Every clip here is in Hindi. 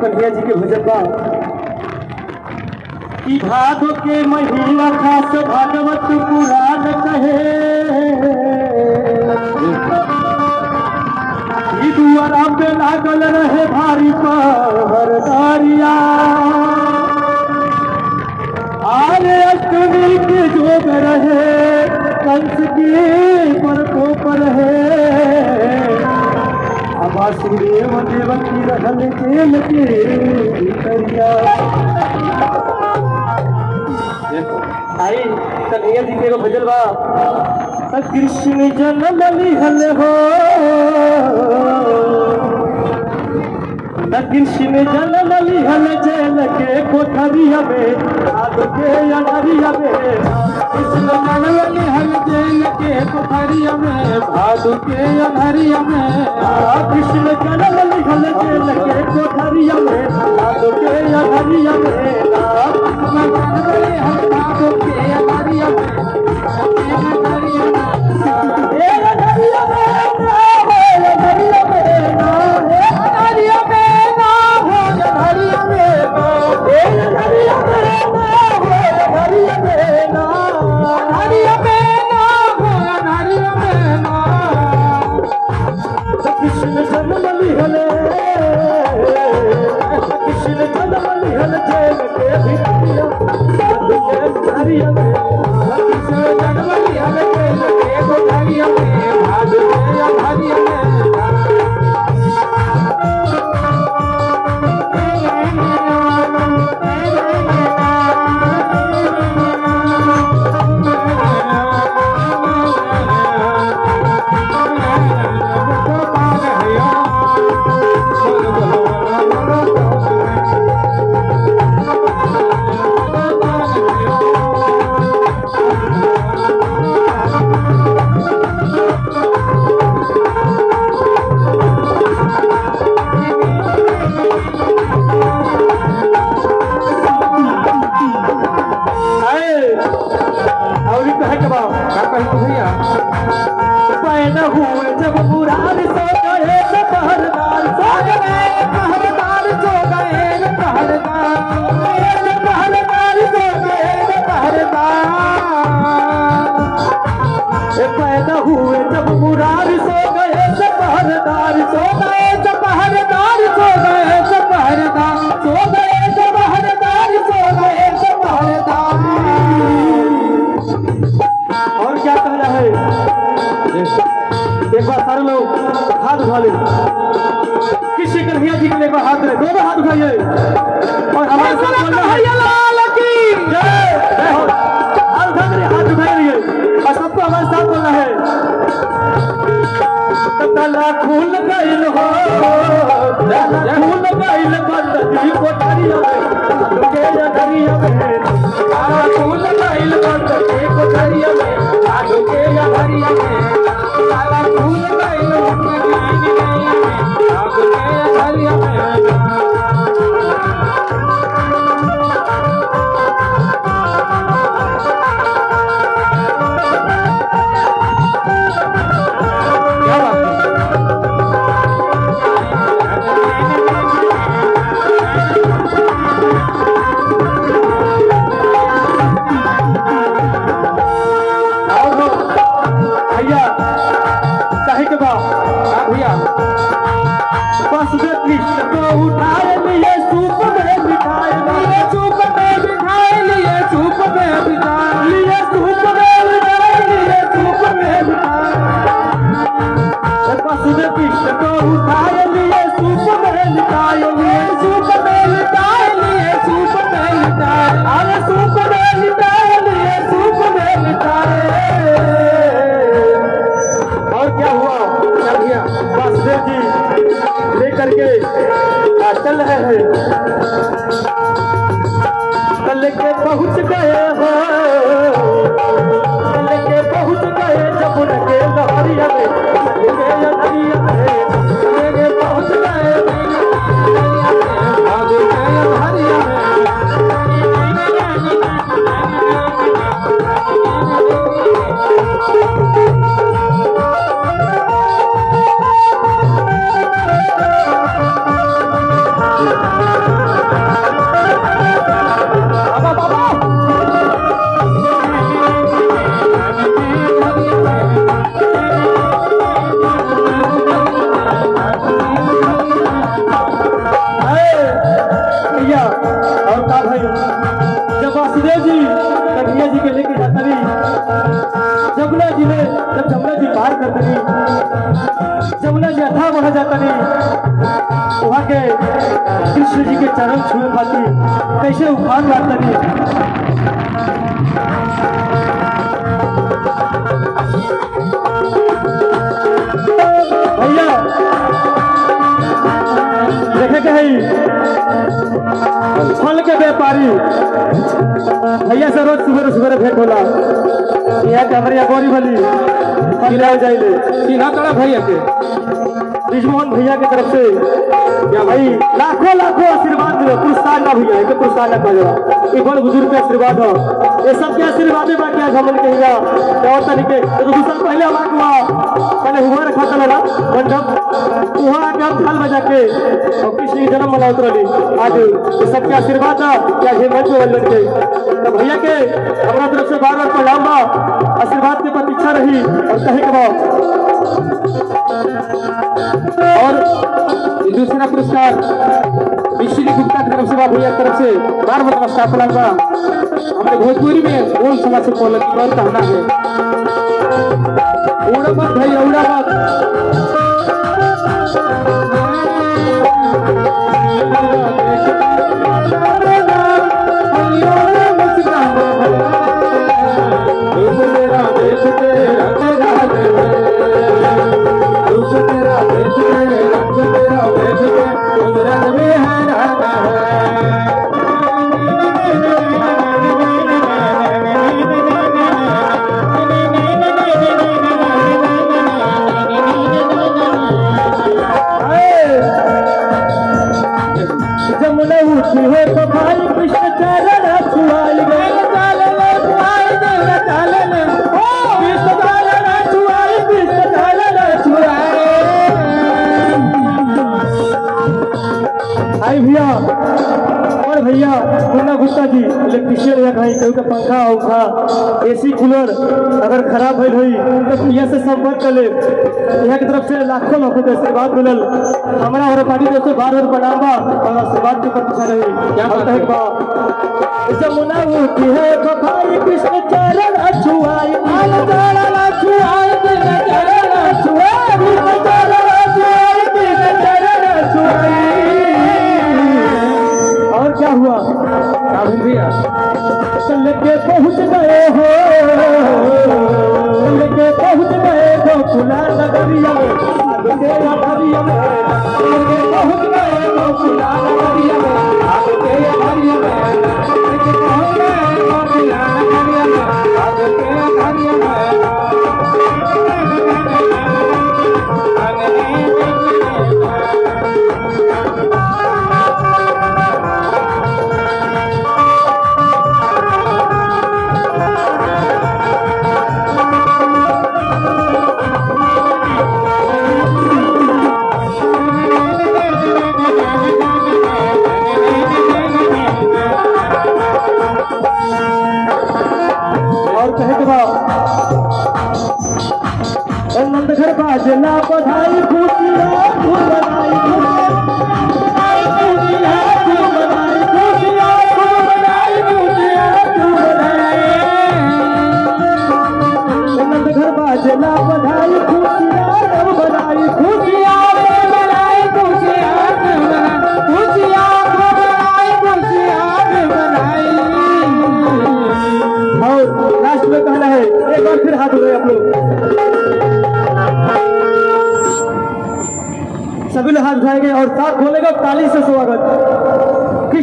कन्हैया जी के भजन बा भादो के महीना खास भागवत पुराण कहे। दुआरा लागल रहे भारी पहरदारिया आरे अष्टमी के जोग रहे कंस के। वासुदेव देवकी रहल जेल के भीतरिया आई कन्हैया जी के भजन बा कृष्ण जन्म लिहल हो। कृष्ण जन्म लिहल जेल के कोठरिया में आग के अनहरिया में कृष्ण जन्म लिहल जेल के कोठरिया में हरिम कृष्ण चढ़ लिखे में के भितरिया एक बार सारे लोग हाथ उठा ले किसी कन्हैया जी के लिए एक बार हाथ रहे दोनों हाथ उठाइए और हमारे साथ बोलना है लाल की जय जय हो हाथ उठा मेरे हाथ उठाइए और सबको हमारे साथ बोलना है तला खून गइल हो खून गइल बंदी कोठरिया में के अधरिया में भैया सही के बाप भैया बस उठा लिए के पहुँच गया। वहाँ के कृष्ण जी के चरण छुए खातिर कैसे उपहार मारतनी भैया देखे के हई फल के व्यापारी। भैया से रोज सुबह सुबह भेंट होला। यहाँ के हमारे यहाँ गौरी भली जाइले। चिन्हा तड़ा भैया के। रिजमोहन भैया की तरफ़ से भाई लाखों लाखों आशीर्वाद पुरस्कार ना भैया पुरस्कार ना कहा बड़ बुज़ुर्ग का आशीर्वाद हो। ये सबके आशीर्वाद है बाकी आज हमन के हिया और तरीके तो दो साल पहले हमारे हुआ पहले हुआ रखा था ना मंडप वहाँ आके हम थाल बजा के और कृष्ण की जन्म मनावत रही आज ये सबके आशीर्वाद था कि आज ये मंच में बन के तो भैया के हमारा तरफ़ से बार बार प्रणाम बा आशीर्वाद की प्रतीक्षा रही और कहे के और दूसरा पुरस्कार विश्री गुप्ता की तरफ़ से बा भैया तरफ़ से बार बार नमस्कार का हमारे भोजपुरी में बोल समाज से बोल कहना है उड़ा मत भाई उड़ा मत भैया मुन्ना गुप्ता जी इलेक्ट्रिशियन या कहीं केहू के पंखा उखा एसी कूलर अगर खराब भइल होई तो भैया से संपर्क कर ले। यहाँ की तरफ़ से लाखों लाखों के आशीर्वाद मिलल। हमारा और पार्टी से बार बार प्रणाम बा और आशीर्वाद के प्रतीक्षा रही क्या बात है? बा उठी है तो कृष्ण चरण में और कहेगा के बाजना बधाई खुशियाँ धूम बधाई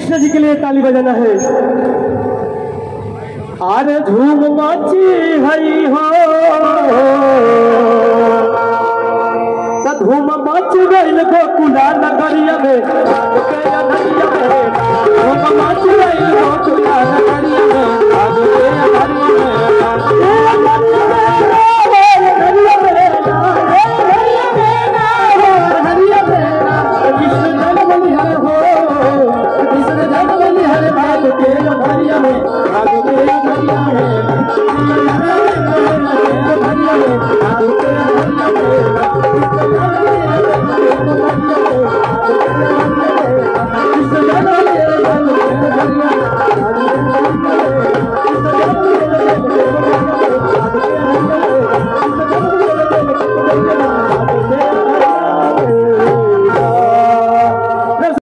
कृष्ण जी के लिए ताली बजाना है। अरे धूम मची हरी हो। धूम मच गई गोकुला नगरिया में। धूम मच गई गोकुला नगरिया में।